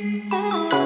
Ooh.